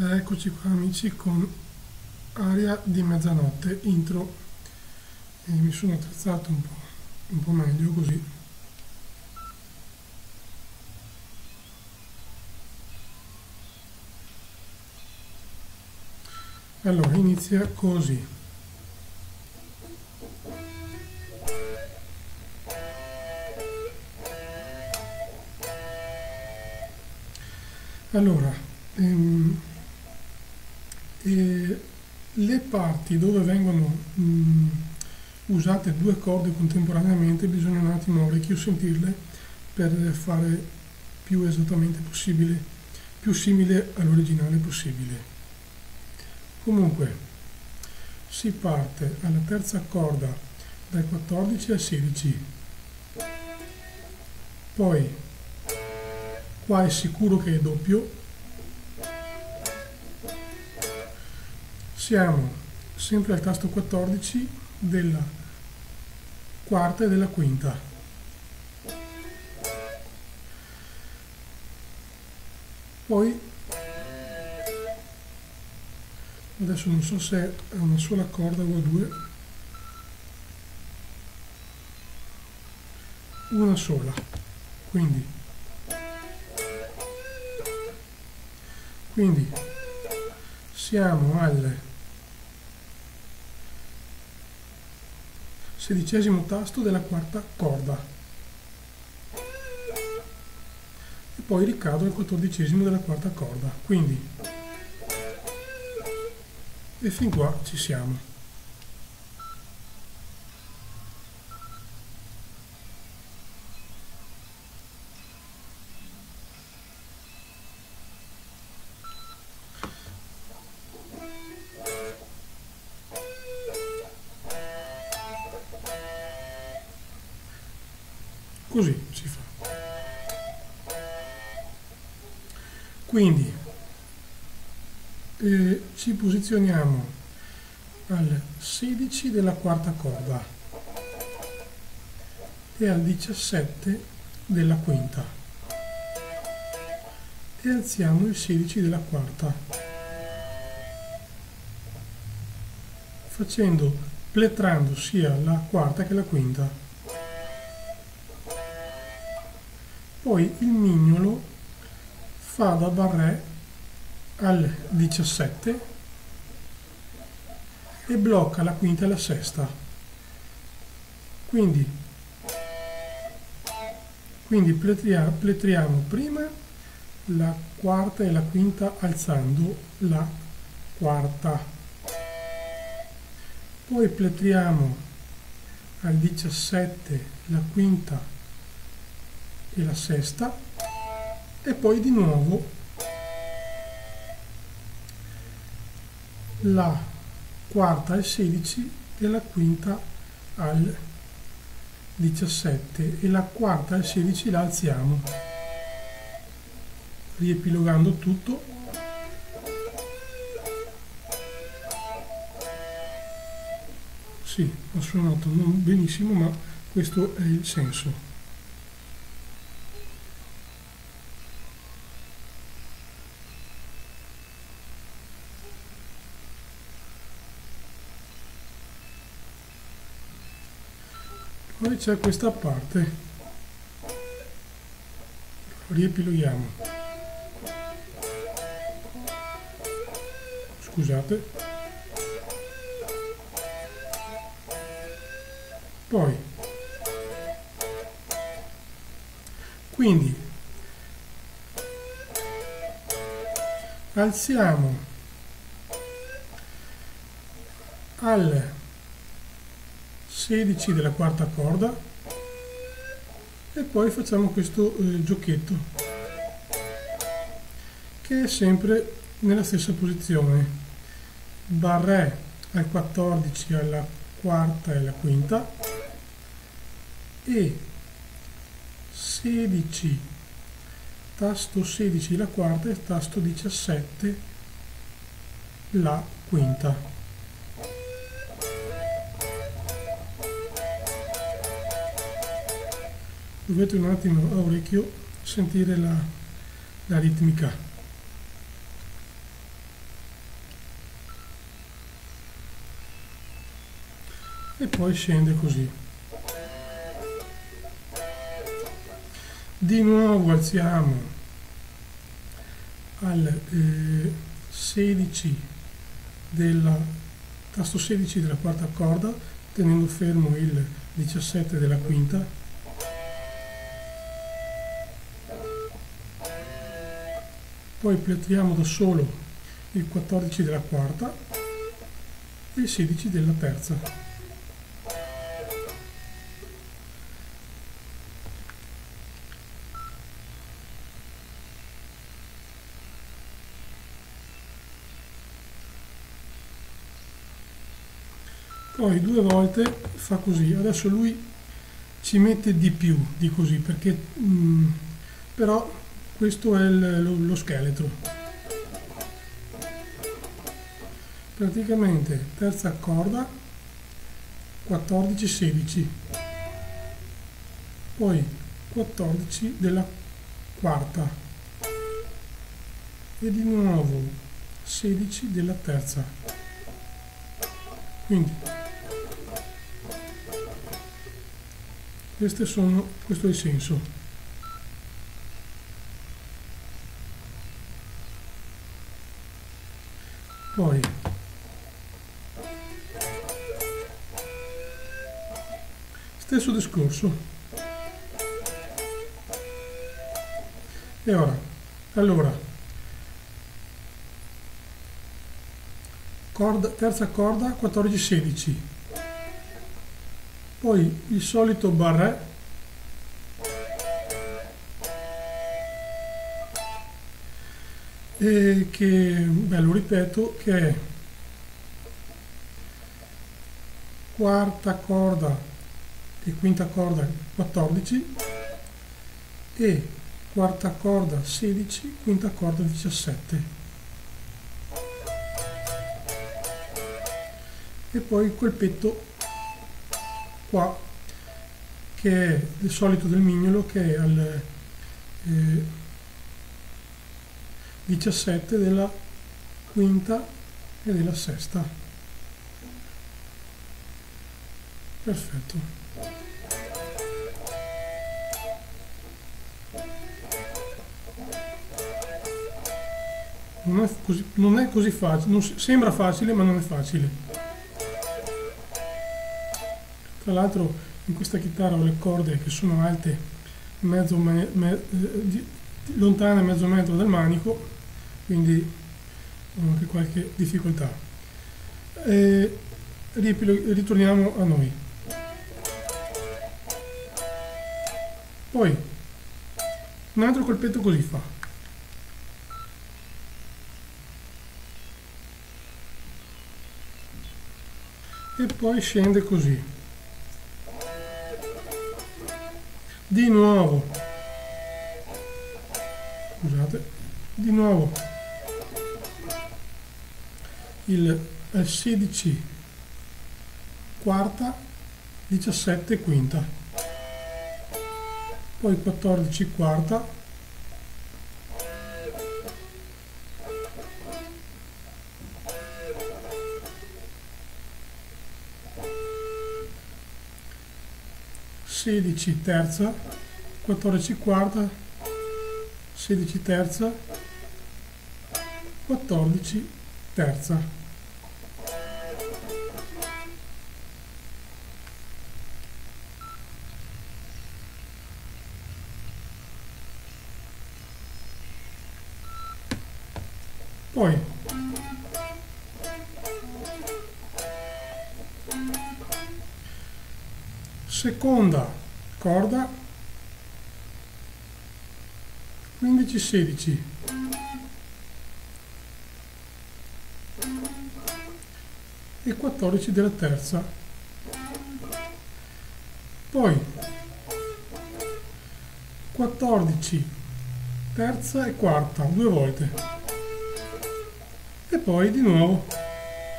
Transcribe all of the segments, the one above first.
Eccoci qua amici con Aria di mezzanotte, intro e mi sono attrezzato un po', un po meglio così. Allora inizia così. Allora, ehm, e le parti dove vengono mh, usate due corde contemporaneamente bisogna un attimo orecchio sentirle per fare più esattamente possibile, più simile all'originale possibile. Comunque si parte alla terza corda dal 14 al 16, poi qua è sicuro che è doppio, siamo sempre al tasto 14 della quarta e della quinta. Poi adesso non so se è una sola corda o due. Una sola. Quindi quindi siamo al sedicesimo tasto della quarta corda. E poi ricado al quattordicesimo della quarta corda. Quindi e fin qua ci siamo Così si fa. Quindi eh, ci posizioniamo al 16 della quarta corda e al 17 della quinta e alziamo il 16 della quarta facendo pletrando sia la quarta che la quinta poi il mignolo fa da barré al 17 e blocca la quinta e la sesta. Quindi, quindi pletriamo, pletriamo prima la quarta e la quinta alzando la quarta. Poi pletriamo al 17 la quinta e la sesta e poi di nuovo la quarta al 16 e la quinta al 17 e la quarta al 16 la alziamo riepilogando tutto. Sì, ho suonato non benissimo ma questo è il senso poi c'è questa parte. Riepiloghiamo. Scusate. Poi. Quindi. Alziamo. Al 16 della quarta corda. E poi facciamo questo eh, giochetto che è sempre nella stessa posizione. Barré al 14 alla quarta e alla quinta. E 16 tasto 16 la quarta e tasto 17 la quinta dovete un attimo a orecchio sentire la, la ritmica. e poi scende così. Di nuovo alziamo al eh, 16 della tasto 16 della quarta corda tenendo fermo il 17 della quinta poi pletriamo da solo il 14 della quarta e il 16 della terza. Poi due volte fa così. Adesso lui ci mette di più di così perché mh, mm, però questo è il, lo, lo scheletro. Praticamente terza corda 14 16 poi 14 della quarta. E di nuovo 16 della terza. Quindi sono, questo è il senso. Poi. Stesso discorso. E ora, allora, corda, terza corda 14-16 poi il solito barré e che, beh lo ripeto, che è quarta corda e quinta corda 14 e quarta corda 16, quinta corda 17 e poi il colpetto qua che è il solito del mignolo che è al eh, 17 della quinta e della sesta. Perfetto. Non è così, non è così facile sembra facile ma non è facile. Tra l'altro in questa chitarra ho le corde che sono alte mezzo me, me, di, lontane mezzo metro dal manico, quindi anche qualche difficoltà. E ritorniamo a noi. Poi un altro colpetto così fa. E poi scende così. di nuovo scusate di nuovo il 16 quarta 17 quinta. Poi 14 quarta. 16 terza, 14 quarta, 16 terza, 14 terza. Poi. Seconda corda. 15 16 e 14 della terza. Poi 14 terza e quarta due volte. E poi di nuovo.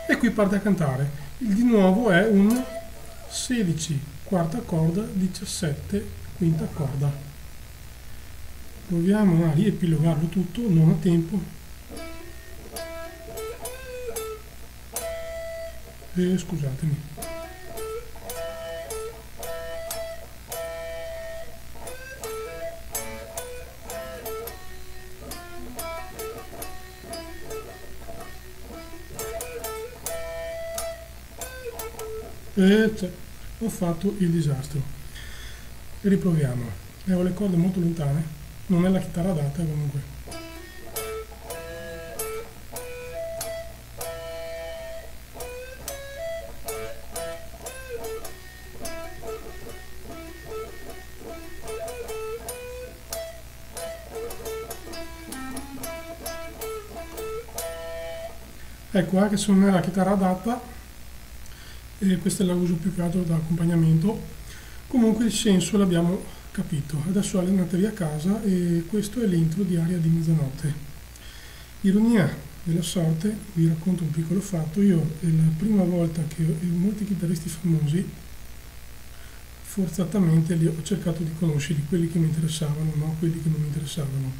E qui parte a cantare. Il di nuovo è un 16 quarta corda 17 quinta corda. Proviamo a riepilogarlo tutto non a tempo Eh, scusatemi. Eh, e ho fatto il disastro. Riproviamo. Avevo le corde molto lontane. Non è la chitarra data comunque. Ecco anche se non è la chitarra adatta e questa la uso più che altro da accompagnamento. Comunque il senso l'abbiamo capito. Adesso allenatevi a casa e questo è l'intro di Aria di Mezzanotte. Ironia della sorte vi racconto un piccolo fatto. Io è la prima volta che molti chitarristi famosi forzatamente li ho cercato di conoscere quelli che mi interessavano no? Quelli che non mi interessavano.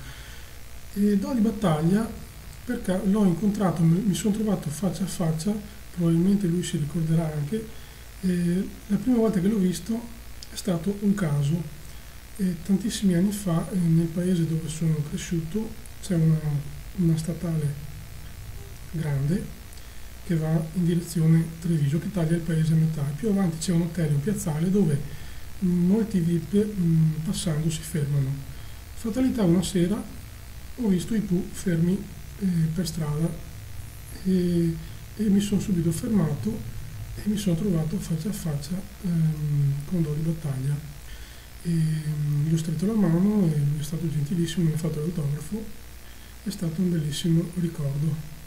E do di battaglia perché l'ho incontrato, mi sono trovato faccia a faccia, probabilmente lui si ricorderà anche, eh, la prima volta che l'ho visto è stato un caso. E tantissimi anni fa eh, nel paese dove sono cresciuto c'è una, una statale grande che va in direzione Treviso, che taglia il paese a metà. Più avanti c'è un hotel, un piazzale dove molti VIP mh, passando si fermano. Fatalità una sera ho visto i Pooh fermi eh, per strada e, e, mi sono subito fermato e mi sono trovato faccia a faccia ehm, con Dori Battaglia. E, mm, gli ho stretto la mano e è stato gentilissimo, mi ha fatto l'autografo, è stato un bellissimo ricordo.